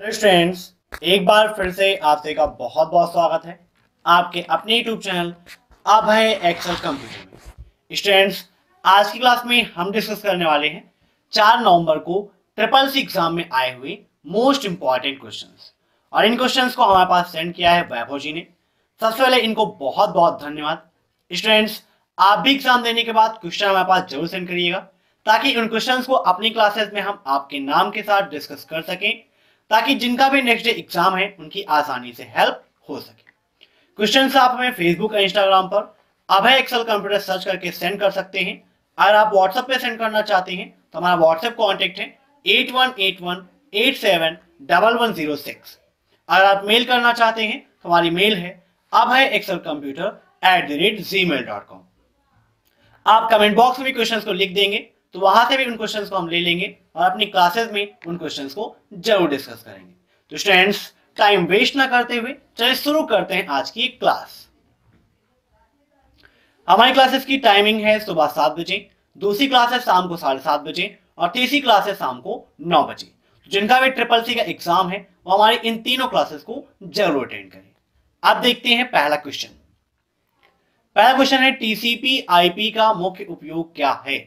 Students, एक बार फिर से आप सभी का बहुत बहुत स्वागत है आपके अपने यूट्यूब चैनल आप है एक्सेल कंप्यूटर में। स्टूडेंट्स, आज की क्लास में हम डिस्कस करने वाले हैं चार नवंबर को ट्रिपल सी एग्ज़ाम में आए हुए मोस्ट इंपॉर्टेंट क्वेश्चंस और इन क्वेश्चंस को हमारे पास सेंड किया है वैभव जी ने। सबसे पहले इनको बहुत बहुत धन्यवाद। स्टूडेंट्स, आप भी एग्ज़ाम देने के बाद क्वेश्चन हमारे पास ज़रूर सेंड करिएगा ताकि उन क्वेश्चंस को अपनी क्लासेस में हम आपके नाम के साथ डिस्कस कर सकें। ताकि जिनका भी नेक्स्ट डे एग्ज़ाम है, उनकी आसानी से हेल्प हो सके। क्वेश्चन आप हमें फेसबुक और इंस्टाग्राम पर अभय एक्सल कंप्यूटर सर्च करके सेंड कर सकते हैं। अगर आप व्हाट्सएप पे सेंड करना चाहते हैं तो हमारा व्हाट्सएप कॉन्टेक्ट है eight one eight one eight seven double one zero six अगर आप मेल करना चाहते हैं तो हमारी मेल है Abhay Excel Computer at the rate Gmail dot com आप कमेंट बॉक्स में भी क्वेश्चंस को लिख देंगे। तो वहाँ से भी उन क्वेश्चंस को हम ले लेंगे और अपनी क्लासेस में उन क्वेश्चंस को ज़रूर डिस्कस करेंगे। तो स्टूडेंट्स टाइम वेस्ट ना करते हुए चलिए शुरू करते हैं आज की क्लास हमारी क्लासेस की टाइमिंग है सुबह सात बजे, दूसरी क्लास है शाम को साढ़े सात बजे और तीसरी क्लास है शाम को नौ बजे। तो जिनका भी ट्रिपल सी का एग्ज़ाम है, वो हमारे इन तीनों क्लासेस को ज़रूर अटेंड करें। अब देखते हैं पहला क्वेश्चन पहला क्वेश्चन है टीसीपी आईपी का मुख्य उपयोग क्या है?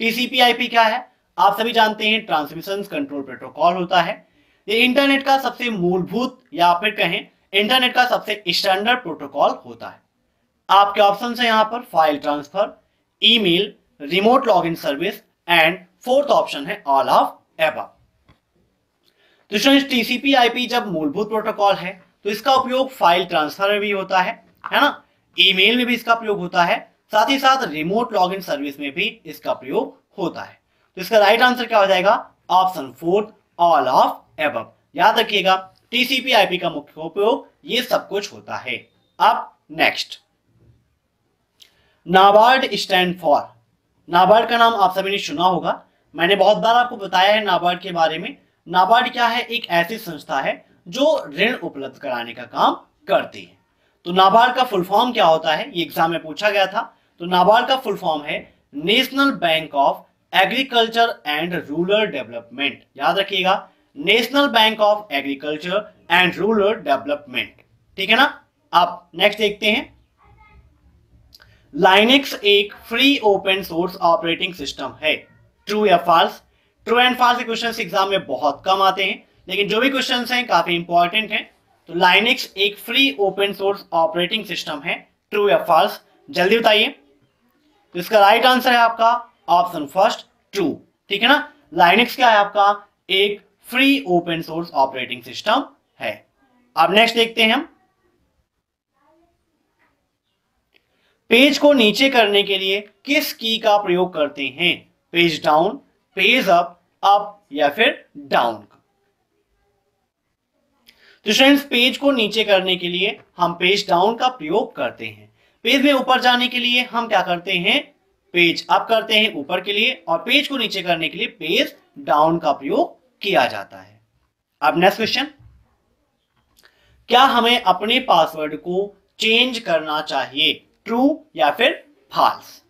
टीसीपी आईपी क्या है? आप सभी जानते हैं ट्रांसमिशन कंट्रोल प्रोटोकॉल होता है। ये इंटरनेट का सबसे मूलभूत, या फिर कहें इंटरनेट का सबसे स्टैंडर्ड प्रोटोकॉल होता है। आपके ऑप्शन है यहाँ पर file transfer email remote login service and fourth option है ऑल ऑफ़ एबव तो स्टूडेंट्स टीसीपी आईपी जब मूलभूत प्रोटोकॉल है तो इसका उपयोग फ़ाइल ट्रांसफ़र में भी होता है है ना? ईमेल में भी इसका प्रयोग होता है। साथ ही साथ रिमोट लॉगिन सर्विस में भी इसका प्रयोग होता है। तो इसका राइट आंसर क्या हो जाएगा? Option fourth all of above याद रखिएगा टीसीपी आईपी का मुख्य उपयोग ये सब कुछ होता है। अब next NABARD stand for NABARD का नाम आप सभी ने सुना होगा। मैंने बहुत बार आपको बताया है नाबार्ड के बारे में। नाबार्ड क्या है? एक ऐसी संस्था है जो ऋण उपलब्ध कराने का काम करती है। तो नाबार्ड का फुल फॉर्म क्या होता है? ये एग्ज़ाम में पूछा गया था। तो नाबार्ड का फुल फॉर्म है National Bank of Agriculture and Rural Development याद रखिएगा National Bank of Agriculture and Rural Development ठीक है ना? अब नेक्स्ट देखते हैं। लाइनेक्स एक free open source operating system है। ट्रू या फॉल्स ट्रू एंड फॉल्स के क्वेश्चन एग्ज़ाम में बहुत कम आते हैं, लेकिन जो भी क्वेश्चन हैं काफ़ी इंपॉर्टेंट हैं। तो लाइनेक्स एक free open source operating system है। ट्रू या फॉल्स जल्दी बताइए। तो इसका राइट आंसर है आपका ऑप्शन फ़र्स्ट ट्रू ठीक है ना? लाइनिक्स क्या है आपका? एक free open source operating system है। अब नेक्स्ट देखते हैं हम। पेज को नीचे करने के लिए किस की का प्रयोग करते हैं? Page down page up up या फिर डाउन तो स्टूडेंट्स पेज को नीचे करने के लिए हम पेज डाउन का प्रयोग करते हैं। पेज में ऊपर जाने के लिए हम क्या करते हैं? पेज अप करते हैं ऊपर के लिए और पेज को नीचे करने के लिए पेज डाउन का प्रयोग किया जाता है। अब नेक्स्ट क्वेश्चन क्या हमें अपने पासवर्ड को चेंज करना चाहिए? ट्रू या फिर फॉल्स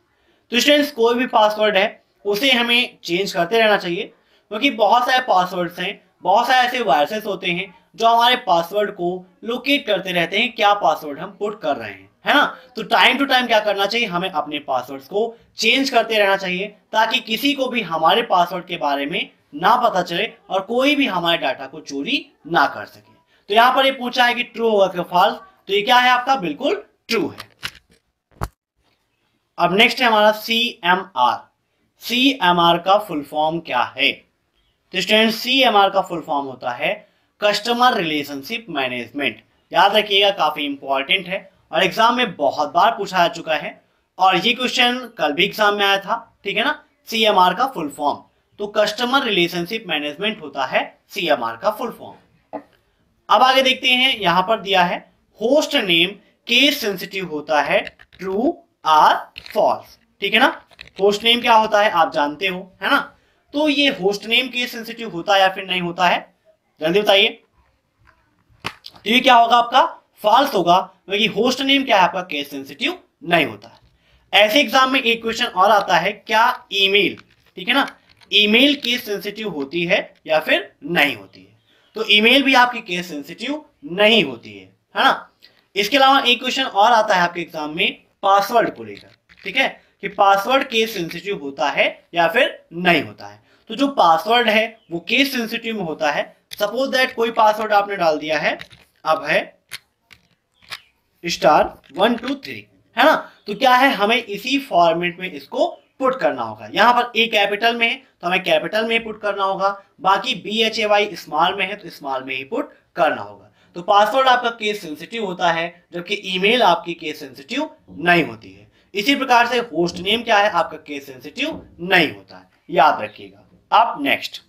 तो स्टूडेंट्स कोई भी पासवर्ड है, उसे हमें चेंज करते रहना चाहिए, क्योंकि बहुत सारे पासवर्ड्स हैं, बहुत सारे ऐसे वायरसेस होते हैं, जो हमारे पासवर्ड को लोकेट करते रहते हैं, क्या पासवर्ड हम पुट कर रहे हैं। है ना? तो टाइम टू टाइम क्या करना चाहिए? हमें अपने पासवर्ड्स को चेंज करते रहना चाहिए, ताकि किसी को भी हमारे पासवर्ड के बारे में ना पता चले और कोई भी हमारे डाटा को चोरी ना कर सके। तो यहाँ पर ये पूछा है कि ट्रू होगा कि फॉल्स तो ये क्या है आपका? बिल्कुल ट्रू है। अब नेक्स्ट है हमारा C M R C M R का फुल फॉर्म क्या है? तो स्टूडेंट सी एम आर का फुल फॉर्म होता है कस्टमर रिलेशनशिप मैनेजमेंट याद रखिएगा, काफ़ी इंपॉर्टेंट है। और एग्ज़ाम में बहुत बार पूछा जा चुका है और ये क्वेश्चन कल भी एग्ज़ाम में आया था, ठीक है ना? सीएमआर का फुल फॉर्म तो कस्टमर रिलेशनशिप मैनेजमेंट होता है सीएमआर का फुल फॉर्म अब आगे देखते हैं, यहाँ पर दिया है होस्ट नेम केस सेंसिटिव होता है ट्रू आर फॉल्स ठीक है ना? होस्ट नेम क्या होता है, आप जानते हो, है ना? तो ये होस्ट नेम केस सेंसिटिव होता है या फिर नहीं होता है? जल्दी बताइए। तो ये क्या होगा आपका? फॉल्स होगा, क्योंकि होस्ट नेम क्या है? आपका केस सेंसिटिव नहीं होता है। ऐसे एग्ज़ाम में एक क्वेश्चन और आता है, क्या ईमेल ठीक है ना? ईमेल केस सेंसिटिव होती है या फिर नहीं होती है? तो ईमेल भी आपकी केस सेंसिटिव नहीं होती है है ना? इसके अलावा एक क्वेश्चन और आता है आपके एग्ज़ाम में पासवर्ड को लेकर। ठीक है? कि पासवर्ड केस सेंसिटिव होता है या फिर नहीं होता है। तो जो पासवर्ड है, वो केस सेंसिटिव में होता है। सपोज़ दैट कोई पासवर्ड आपने डाल दिया है, अब है स्टार वन टू थ्री है ना? तो क्या है? हमें इसी फॉर्मेट में इसको पुट करना होगा। यहाँ पर ए कैपिटल में है तो हमें कैपिटल में पुट करना होगा। बाकी B H A Y small में है तो स्मॉल में ही पुट करना होगा। तो पासवर्ड आपका केस सेंसिटिव होता है, जबकि ईमेल आपकी केस सेंसिटिव नहीं होती है। इसी प्रकार से होस्ट नेम क्या है? आपका केस सेंसिटिव नहीं होता है। याद रखिएगा। आप नेक्स्ट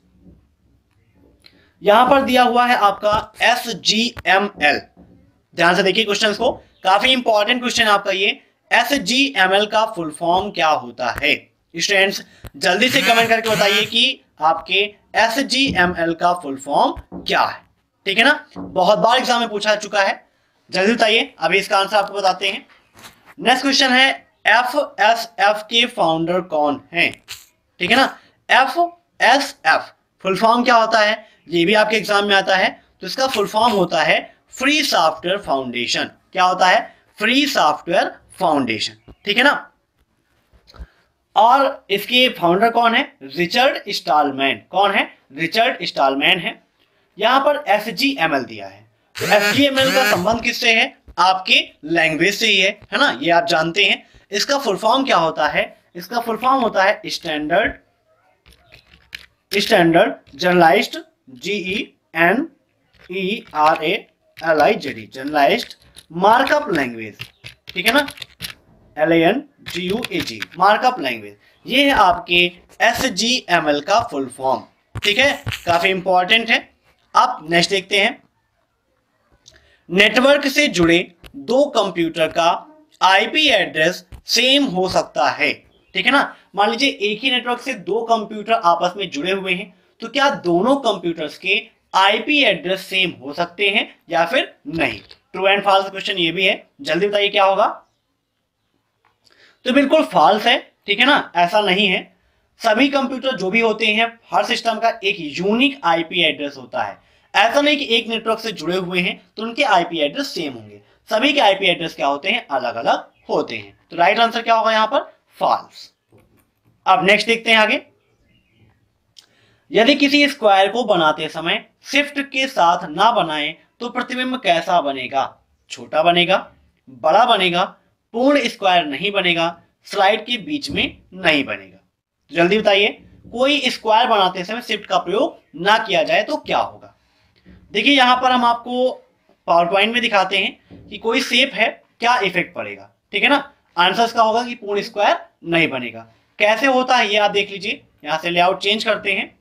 यहाँ पर दिया हुआ है आपका एस जी एम एल ध्यान से देखिए क्वेश्चन को। काफ़ी इंपॉर्टेंट क्वेश्चन आपका ये। एस जी एम एल का फुल फॉर्म क्या होता है? स्टूडेंट्स जल्दी से कमेंट करके बताइए कि आपके एस जी एम एल का फुल फॉर्म क्या है। ठीक है ना? बहुत बार एग्ज़ाम में पूछा चुका है। जल्दी बताइए। अभी इसका आंसर आपको बताते हैं। नेक्स्ट क्वेश्चन है एफ़ एस एफ़ के फाउंडर कौन है? ठीक है ना? F S F full form क्या होता है? ये भी आपके एग्ज़ाम में आता है। तो इसका फुल फॉर्म होता है फ्री सॉफ्टवेयर फाउंडेशन। क्या होता है? Free software foundation. ठीक है ना? और इसके फाउंडर कौन है? Richard Stallman. कौन है? रिचर्ड स्टालमैन है। यहाँ पर एस जी एम एल दिया है। एस जी एम एल का संबंध किससे है? आपके लैंग्वेज से ही है। है ना? ये आप जानते हैं। इसका फुल फॉर्म क्या होता है? इसका फुल फॉर्म होता है standard standard generalized G E N E R A L I Z generalized markup language ठीक है ना? L N G U A G markup language ये है आपके एस जी एम एल का फुल फॉर्म ठीक है? काफ़ी इंपॉर्टेंट है। अब नेक्स्ट देखते हैं। नेटवर्क से जुड़े दो कंप्यूटर का आईपी एड्रेस सेम हो सकता है, ठीक है ना? मान लीजिए एक ही नेटवर्क से दो कंप्यूटर आपस में जुड़े हुए हैं तो क्या दोनों कंप्यूटर्स के आईपी एड्रेस सेम हो सकते हैं या फिर नहीं। ट्रू एंड फॉल्स क्वेश्चन ये भी है। जल्दी बताइए क्या होगा? तो बिल्कुल फॉल्स है, ठीक है ना? ऐसा नहीं है। सभी कंप्यूटर जो भी होते हैं, हर सिस्टम का एक यूनिक आईपी एड्रेस होता है। ऐसा नहीं कि एक नेटवर्क से जुड़े हुए हैं तो उनके आईपी एड्रेस सेम होंगे। सभी के आईपी एड्रेस क्या होते हैं? अलग अलग होते हैं। तो राइट आंसर क्या होगा यहाँ पर? फॉल्स अब नेक्स्ट देखते हैं आगे। यदि किसी स्क्वायर को बनाते समय शिफ्ट के साथ ना बनाएँ तो प्रतिबिंब कैसा बनेगा? छोटा बनेगा, बड़ा बनेगा, पूर्ण स्क्वायर नहीं बनेगा स्लाइड के बीच में नहीं बनेगा। तो जल्दी बताइए, कोई स्क्वायर बनाते समय शिफ्ट का प्रयोग ना किया जाए तो क्या होगा? देखिए, यहाँ पर हम आपको पावर पॉइंट में दिखाते हैं कि कोई शेप है, क्या इफ़ेक्ट पड़ेगा। ठीक है ना? आंसर इसका होगा कि पूर्ण स्क्वायर नहीं बनेगा। कैसे होता है ये आप देख लीजिए। यहाँ से लेआउट चेंज करते हैं।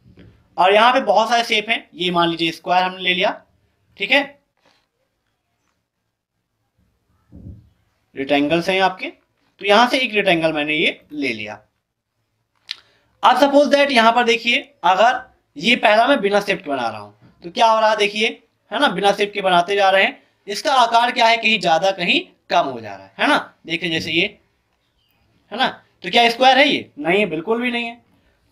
और यहाँ पे बहुत सारे शेप हैं। ये मान लीजिए स्क्वायर हमने ले लिया, ठीक है? रिटेंगल्स हैं आपके। तो यहाँ से एक रिटेंगल मैंने ये ले लिया। अब सपोज़ दैट यहाँ पर देखिए, अगर ये पहला मैं बिना शिफ्ट बना रहा हूँ तो क्या हो रहा है देखिए, है ना, बिना शिफ्ट के बनाते जा रहे हैं। इसका आकार क्या है? कहीं ज़्यादा, कहीं कम हो जा रहा है है ना? देखिए जैसे ये, है ना? तो क्या स्क्वायर है ये? नहीं है बिल्कुल भी नहीं है।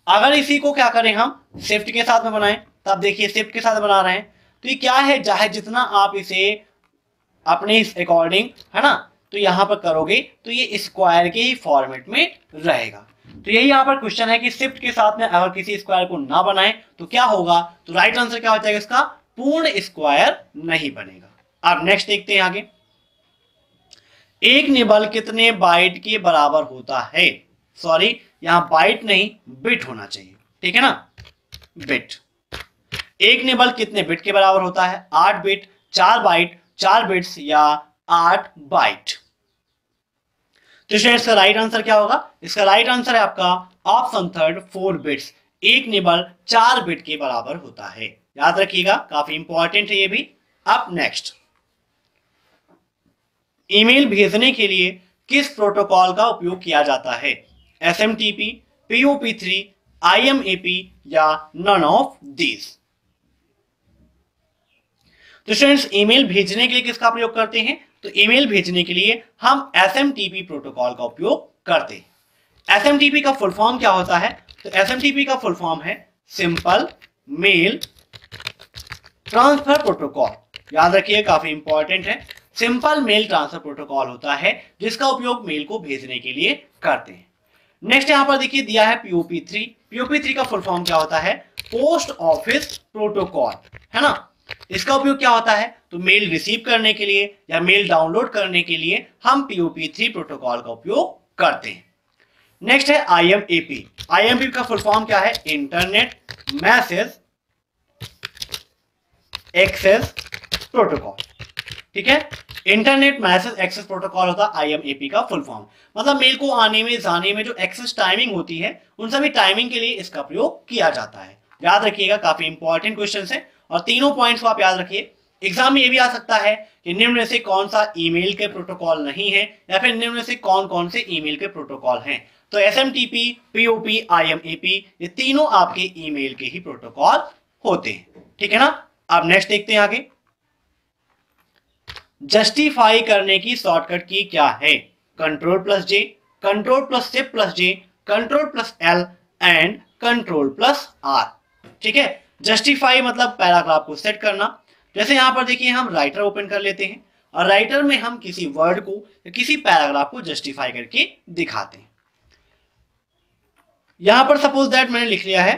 अगर इसी को क्या करें हम? शिफ्ट के साथ में बनाएँ। तो आप देखिए शिफ्ट के साथ बना रहे हैं। तो ये क्या है? चाहे जितना आप इसे अपने इस अकॉर्डिंग है ना? तो यहाँ पर करोगे तो ये स्क्वायर के ही फॉर्मेट में रहेगा। तो यही यहाँ पर क्वेश्चन है कि शिफ्ट के साथ में अगर किसी स्क्वायर को ना बनाए तो क्या होगा? तो राइट आंसर क्या हो जाएगा इसका? पूर्ण स्क्वायर नहीं बनेगा। अब नेक्स्ट देखते हैं आगे। एक निबल कितने बाइट के बराबर होता है? सॉरी यहाँ बाइट नहीं बिट होना चाहिए। ठीक है ना? बिट एक निबल कितने बिट के बराबर होता है? आठ बिट चार बाइट चार बिट्स या आठ बाइट तो स्टूडेंट्स का राइट आंसर क्या होगा? इसका राइट आंसर है आपका ऑप्शन थर्ड फोर बिट्स एक निबल चार बिट के बराबर होता है। याद रखिएगा, काफ़ी इंपॉर्टेंट है ये भी। अब नेक्स्ट ईमेल भेजने के लिए किस प्रोटोकॉल का उपयोग किया जाता है? S M T P POP three I M A P या नन ऑफ़ दीज तो स्टूडेंट्स ईमेल भेजने के लिए किसका प्रयोग करते हैं? तो ईमेल भेजने के लिए हम S M T P protocol का उपयोग करते हैं। एस एम टी पी का फुल फॉर्म क्या होता है? तो एस एम टी पी का फुल फॉर्म है सिंपल मेल ट्रांसफ़र प्रोटोकॉल याद रखिए, काफ़ी इंपॉर्टेंट है। सिंपल मेल ट्रांसफ़र प्रोटोकॉल होता है, जिसका उपयोग मेल को भेजने के लिए करते हैं। नेक्स्ट यहाँ पर देखिए दिया है पीओपी थ्री पीओपी थ्री का फुल फॉर्म क्या होता है? पोस्ट ऑफ़िस प्रोटोकॉल है ना? इसका उपयोग क्या होता है? तो मेल रिसीव करने के लिए या मेल डाउनलोड करने के लिए हम पीओपी थ्री प्रोटोकॉल का उपयोग करते हैं। नेक्स्ट है आईएमएपी आईएमपी का फुल फॉर्म क्या है? इंटरनेट मैसेज एक्सेस प्रोटोकॉल ठीक है? इंटरनेट मैसेज एक्सेस प्रोटोकॉल होता है आईएमएपी का फुल फॉर्म मतलब मेल को आने में, जाने में जो एक्सेस टाइमिंग होती है, उन सभी टाइमिंग के लिए इसका प्रयोग किया जाता है। याद रखिएगा, काफ़ी इंपॉर्टेंट क्वेश्चन है। और तीनों पॉइंट्स को आप याद रखिए। एग्ज़ाम में ये भी आ सकता है कि निम्न में से कौन सा ईमेल के प्रोटोकॉल नहीं है, या फिर निम्न में से कौन कौन से ईमेल के प्रोटोकॉल हैं। तो S M T P POP I M A P ये तीनों आपके ईमेल के ही प्रोटोकॉल होते हैं। ठीक है ना? अब नेक्स्ट देखते हैं आगे। जस्टिफाई करने की शॉर्टकट की क्या है? Control plus J control plus shift plus J control plus L and control plus R ठीक है? जस्टिफाई मतलब पैराग्राफ को सेट करना। जैसे यहाँ पर देखिए, हम राइटर ओपन कर लेते हैं और राइटर में हम किसी वर्ड को, किसी पैराग्राफ को जस्टिफाई करके दिखाते हैं। यहाँ पर सपोज़ दैट मैंने लिख लिया है।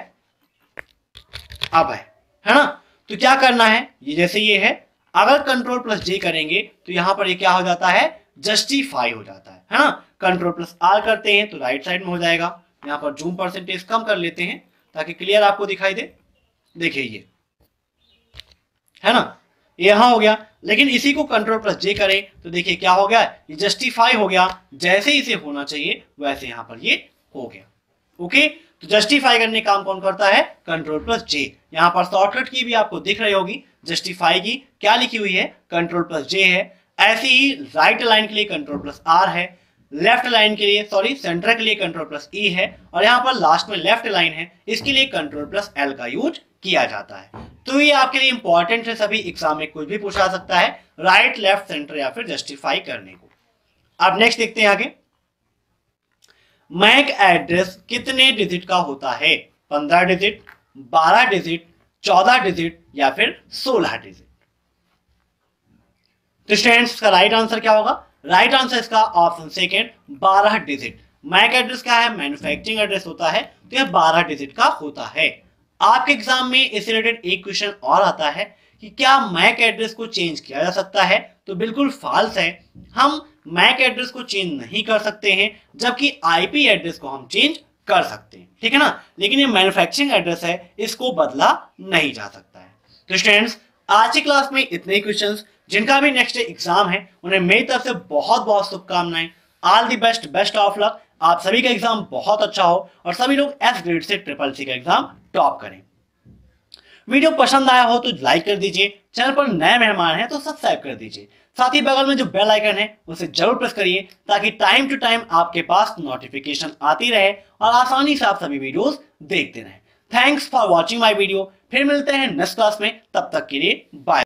अब है है ना? तो क्या करना है? ये जैसे ये है अगर कंट्रोल प्लस जे करेंगे तो यहाँ पर ये क्या हो जाता है? जस्टिफाई हो जाता है है ना? कंट्रोल प्लस आर करते हैं तो राइट साइड में हो जाएगा। यहाँ पर जूम परसेंटेज कम कर लेते हैं, ताकि क्लियर आपको दिखाई दे। देखिए ये, है ना? यहाँ हो गया। लेकिन इसी को कंट्रोल प्लस जे करें तो देखिए क्या हो गया? ये जस्टिफाई हो गया। जैसे इसे होना चाहिए, वैसे यहाँ पर ये हो गया। ओके तो जस्टिफाई करने काम कौन करता है? कंट्रोल प्लस जे यहाँ पर शॉर्टकट की भी आपको दिख रही होगी। जस्टिफाई की क्या लिखी हुई है? कंट्रोल प्लस जे है। ऐसे ही राइट लाइन के लिए कंट्रोल प्लस आर है। लेफ़्ट लाइन के लिए सॉरी सेंटर के लिए कंट्रोल प्लस ई है। और यहाँ पर लास्ट में लेफ़्ट लाइन है। इसके लिए कंट्रोल प्लस एल का यूज़ किया जाता है। तो ये आपके लिए इंपॉर्टेंट है। सभी एग्ज़ाम में कुछ भी पूछा सकता है राइट लेफ़्ट सेंटर या फिर जस्टिफाई करने को। अब नेक्स्ट देखते हैं आगे। मैक एड्रेस कितने डिजिट का होता है? पंद्रह डिजिट बारह डिजिट चौदह डिजिट या फिर सोलह डिजिट। तो स्टूडेंट्स का राइट आंसर क्या होगा? राइट आंसर इसका ऑप्शन सेकेंड बारह डिजिट। मैक एड्रेस क्या है? मैन्युफैक्चरिंग एड्रेस होता है तो यह बारह डिजिट का होता है। आपके एग्ज़ाम में इस रिलेटेड एक क्वेश्चन और आता है कि क्या मैक एड्रेस को चेंज किया जा सकता है? तो बिल्कुल फॉल्स है। हम मैक एड्रेस को चेंज नहीं कर सकते हैं, जबकि आईपी एड्रेस को हम चेंज कर सकते हैं। ठीक है ना? लेकिन ये मैन्युफैक्चरिंग एड्रेस है, इसको बदला नहीं जा सकता है। तो स्टूडेंट्स आज की क्लास में इतने ही क्वेश्चन जिनका भी नेक्स्ट एग्ज़ाम है, उन्हें मेरी तरफ़ से बहुत बहुत शुभकामनाएँ। All the best best of luck आप सभी का एग्ज़ाम बहुत अच्छा हो और सभी लोग एस ग्रेड से ट्रिपल सी का एग्ज़ाम टॉप करें। वीडियो पसंद आया हो तो लाइक कर दीजिए। चैनल पर नए मेहमान हैं तो सब्सक्राइब कर दीजिए। साथ ही बगल में जो बेल आइकन है, उसे ज़रूर प्रेस करिए ताकि टाइम टू टाइम आपके पास नोटिफिकेशन आती रहे और आसानी से आप सभी वीडियोस देखते रहे। Thanks for watching my video फिर मिलते हैं नेक्स्ट क्लास में। तब तक के लिए बाय